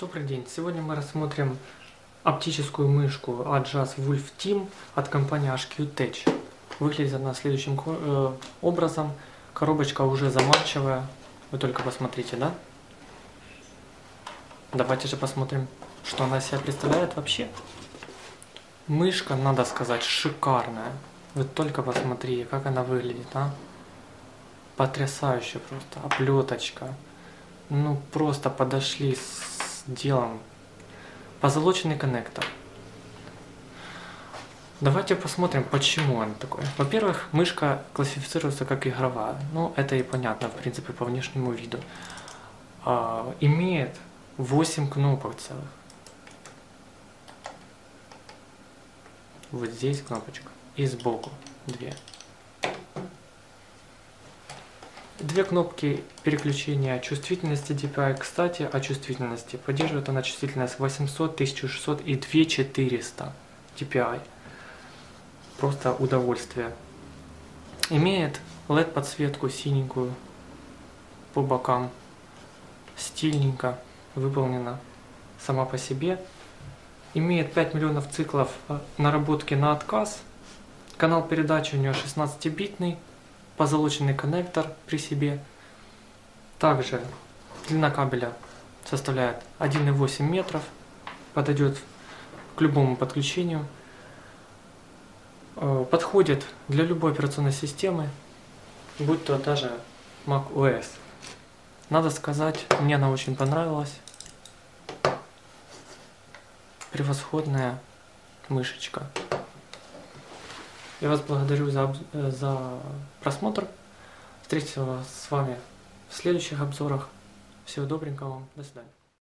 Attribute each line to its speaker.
Speaker 1: Добрый день! Сегодня мы рассмотрим оптическую мышку Adjust Wolf Team от компании HQ Tech. Выглядит она следующим э, образом. Коробочка уже заманчивая. Вы только посмотрите, да? Давайте же посмотрим, что она себя представляет вообще. Мышка, надо сказать, шикарная. Вы только посмотрите, как она выглядит, а? Потрясающе просто. Оплеточка. Ну, просто подошли с делом. Позолоченный коннектор. Давайте посмотрим, почему он такой. Во-первых, мышка классифицируется как игровая. Ну, это и понятно, в принципе, по внешнему виду. А, имеет 8 кнопок целых. Вот здесь кнопочка. И сбоку две. Две кнопки переключения чувствительности DPI. Кстати, о чувствительности. Поддерживает она чувствительность 800, 1600 и 2400 DPI. Просто удовольствие. Имеет LED подсветку синенькую по бокам. Стильненько выполнена сама по себе. Имеет 5 миллионов циклов э, наработки на отказ. Канал передачи у нее 16-битный позолоченный коннектор при себе. Также длина кабеля составляет 1,8 метров, подойдет к любому подключению. Э, Подходит для любой операционной системы, будь то даже Mac OS. Надо сказать, мне она очень понравилась. Превосходная мышечка. Я вас благодарю за, э, за просмотр. Встретимся с вами в следующих обзорах. Всего добренького вам. До свидания.